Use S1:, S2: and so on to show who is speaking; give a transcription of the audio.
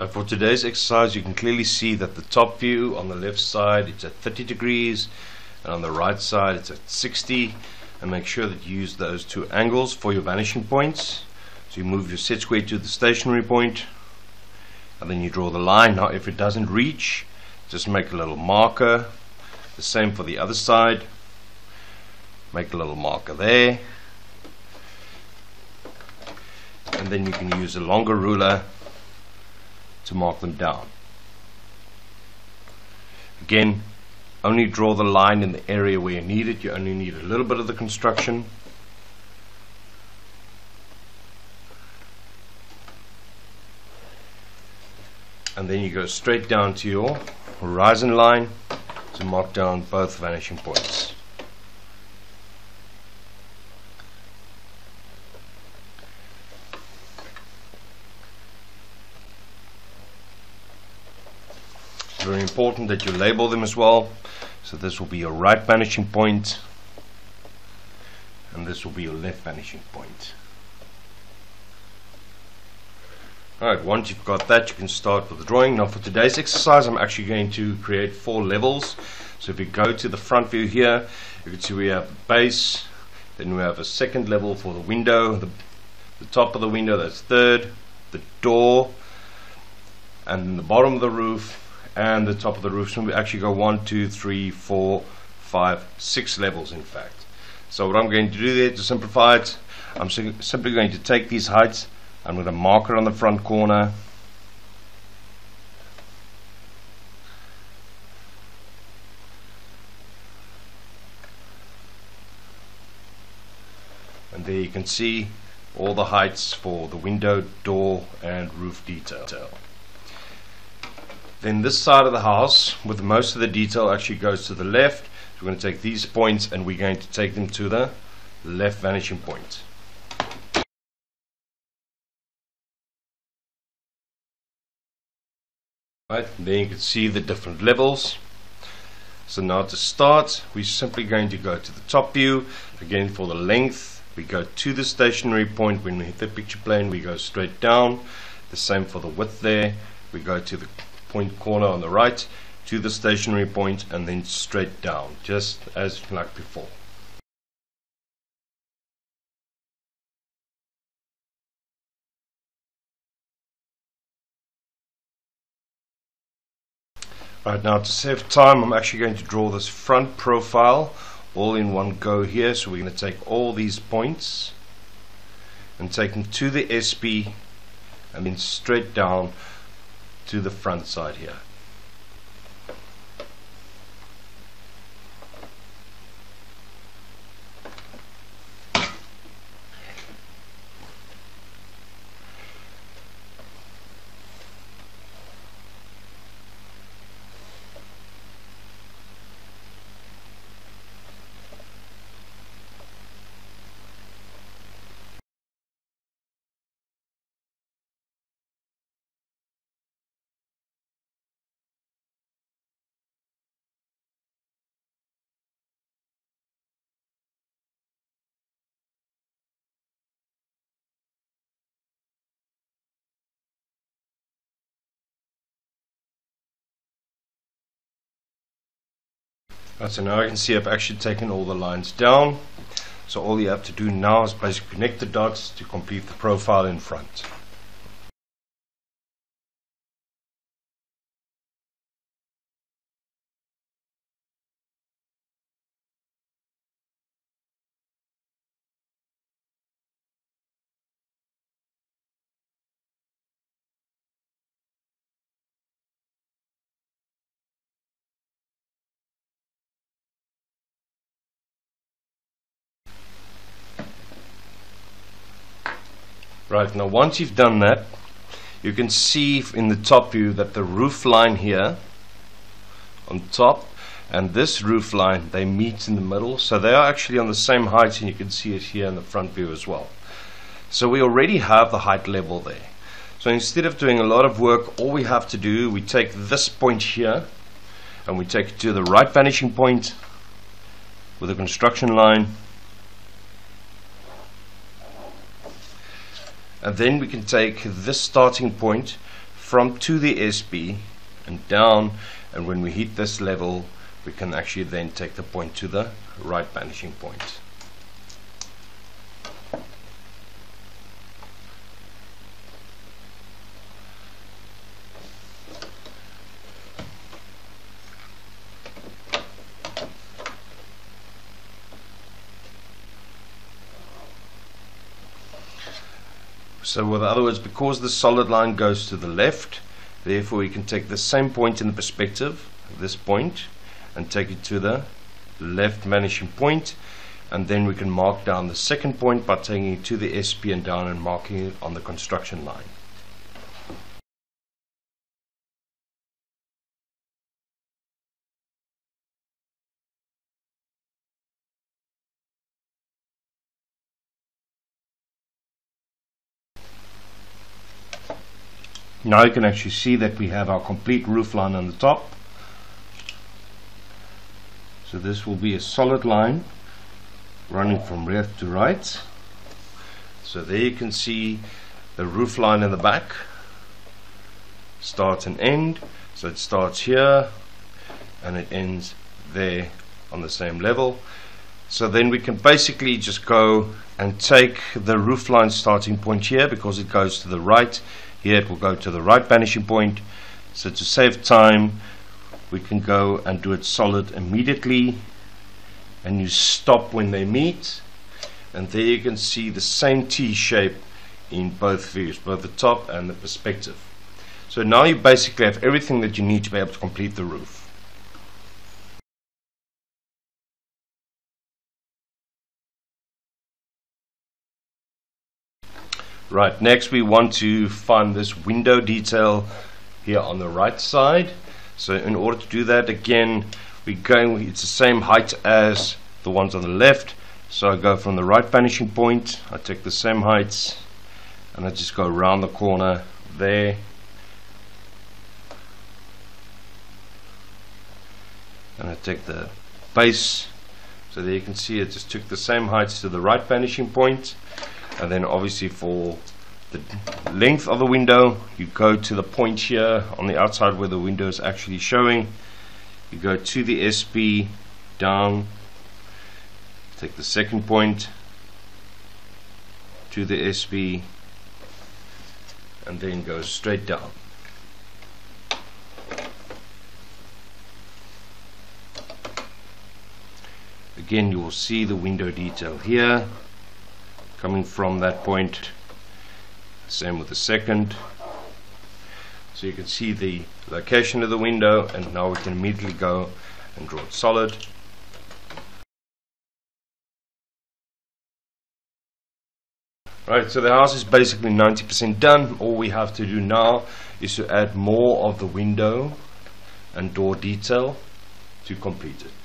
S1: Uh, for today's exercise you can clearly see that the top view on the left side it's at 30 degrees and on the right side it's at 60 and make sure that you use those two angles for your vanishing points. So you move your set square to the stationary point and then you draw the line. Now if it doesn't reach just make a little marker. The same for the other side. Make a little marker there. And then you can use a longer ruler to mark them down. Again, only draw the line in the area where you need it. You only need a little bit of the construction. And then you go straight down to your horizon line to mark down both vanishing points. Very important that you label them as well. So this will be your right vanishing point and this will be your left vanishing point. Alright, once you've got that you can start with the drawing. Now for today's exercise I'm actually going to create four levels. So if you go to the front view here, you can see we have base, then we have a second level for the window, the, the top of the window that's third, the door, and the bottom of the roof and the top of the roof. So we actually go one, two, three, four, five, six levels in fact. So what I'm going to do there to simplify it, I'm simply going to take these heights, I'm going to mark it on the front corner, and there you can see all the heights for the window, door and roof detail. Then this side of the house, with most of the detail actually goes to the left. We're going to take these points and we're going to take them to the left vanishing point. Right, then you can see the different levels. So now to start, we're simply going to go to the top view. Again, for the length, we go to the stationary point. When we hit the picture plane, we go straight down. The same for the width there. We go to the point corner on the right to the stationary point and then straight down just as like before. Right now to save time I'm actually going to draw this front profile all in one go here so we're going to take all these points and take them to the SP and then straight down to the front side here. Right, so now I can see I've actually taken all the lines down. So all you have to do now is basically connect the dots to complete the profile in front. Right, now once you've done that, you can see in the top view that the roof line here on top and this roof line, they meet in the middle. So they are actually on the same height and you can see it here in the front view as well. So we already have the height level there. So instead of doing a lot of work, all we have to do, we take this point here and we take it to the right vanishing point with a construction line and then we can take this starting point from to the SP and down and when we hit this level we can actually then take the point to the right vanishing point. So in other words, because the solid line goes to the left, therefore we can take the same point in the perspective, this point, and take it to the left vanishing point, and then we can mark down the second point by taking it to the SP and down and marking it on the construction line. Now you can actually see that we have our complete roof line on the top. So this will be a solid line running from left to right. So there you can see the roof line in the back. Start and end. So it starts here and it ends there on the same level. So then we can basically just go and take the roof line starting point here because it goes to the right here it will go to the right vanishing point. So to save time, we can go and do it solid immediately. And you stop when they meet. And there you can see the same T shape in both views, both the top and the perspective. So now you basically have everything that you need to be able to complete the roof. Right, next we want to find this window detail here on the right side. So in order to do that, again, we're going, it's the same height as the ones on the left. So I go from the right vanishing point, I take the same heights, and I just go around the corner there. And I take the base, so there you can see it just took the same heights to the right vanishing point and then obviously for the length of the window you go to the point here on the outside where the window is actually showing. You go to the SP down take the second point to the SP and then go straight down. Again you will see the window detail here coming from that point same with the second so you can see the location of the window and now we can immediately go and draw it solid Right, so the house is basically 90% done. All we have to do now is to add more of the window and door detail to complete it.